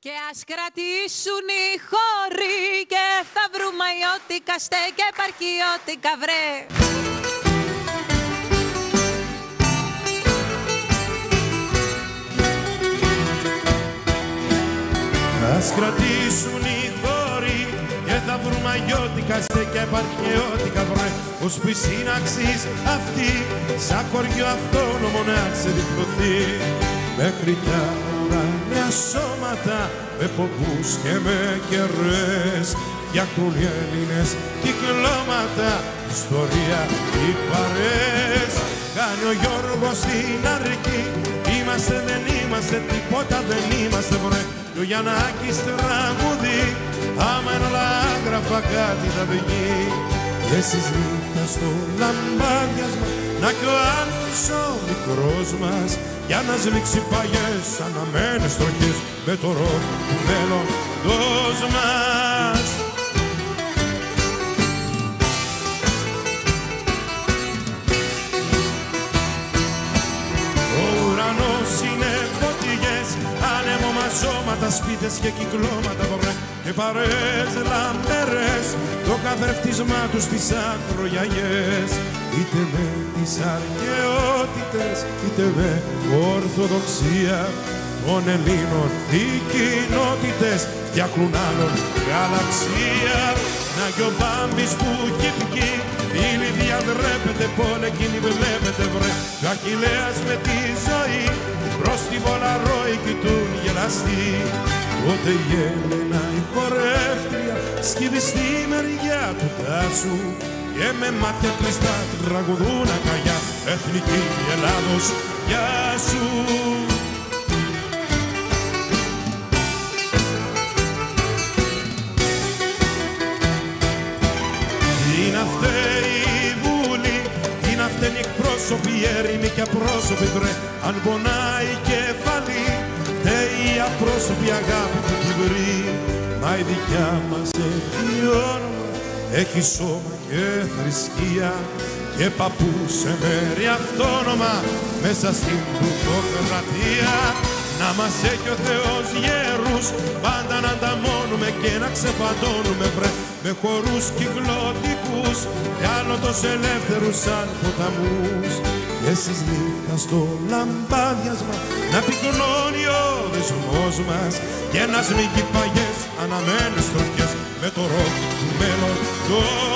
Και ας κρατήσουν οι χώροι και θα βρούμε ό,τι καστέ και επαρχιώτικα βρε. Ας κρατήσουν οι χώροι και θα βρουν αγιώτικα στέκια επαρχαιώτικα βρε Ως που η σύναξης αυτή σαν χωριό αυτόνομο να ξεδιπλωθεί Μέχρι τα ουράνια σώματα με πομπούς και με κερές Φτιάχνουν οι Έλληνες κυκλώματα ιστορία οι παρές Κάνει ο Γιώργος στην αρχή Είμαστε δεν είμαστε τίποτα δεν είμαστε. Βρε Και ο Γιαννάκης τραγουδί Άμα είναι όλα άγραφα κάτι θα βγει. Και εσείς νύχτα στο λαμπάδιασμα Να κι ο άλλος ο μικρός μας Για να σμίξει παλιές αναμένες τροχές Με το ροκ του μέλλοντος μας. Ο ουρανός είναι φωτιές, άνεμο μαζώματα, σπίτες και κυκλώματα βρε και παρές λαμπερές, το καθρεφτισμά τους στις ακρογιαγιές είτε με τις αρχαιότητες, είτε με ορθοδοξία των Ελλήνων οι κοινότητες φτιάχνουν άλλον γαλαξία. Να κι ο Μπάμπης που έχει βγει η διαδρέπεται πόλε εκείνη βλέπετε βρε. Κι ο Αχιλλέας με τη ζωή προς τη Βολαρόη κοιτούν γελαστοί. Τότε η Έλενα η χορεύτρια σκύβει στη μεριά του τάσου και με μάτια κλειστά τραγουδούν αγκαλιά εθνική Ελλάδος γεια σου. Τι να φταίει η Βούλη, τι να φταίνει οι εκπρόσωποι, οι έρημοι και απρόσωποι βρε Αν πονάει η κεφαλή, φταίει η απρόσωπη αγάπη που τη βρει Μα η δικιά μας έχει όνομα, έχει σώμα και θρησκεία και παππούς σε μέρη αυτόνομα μέσα στην τουρκοκρατία να μας έχει ο Θεός γέρους πάντα να ανταμώνουμε και να ξεπαντώνουμε βρε με χορούς κυκλωτικούς και άλλο τους ελεύθερους σαν ποταμούς και εσείς νύχτα στο λαμπάδιασμα να πυκνώνει ο δεσμός μας και να σμίγει παγιές αναμένες στροφιές με το ροκ του μέλλοντος μας